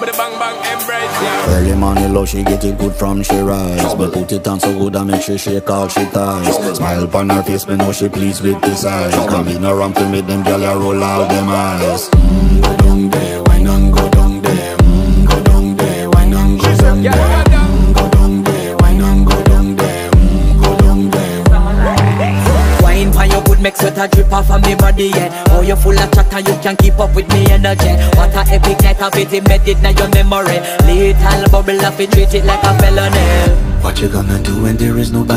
But the bang bang embrace, yeah. Early morning love, she get it good from she rise. But put it on so good I make sure she shake all she ties. Smile upon her face, me know she pleased with this eyes. Come in around to make them gyal a roll out them eyes. Mm, go make sweat a drip off of me body, yeah. Oh, you full of chatter, you can't keep up with me energy. What a epic night of it, embedded in your memory. Little bubble of it, treat it like a felony. What you gonna do when there is nobody?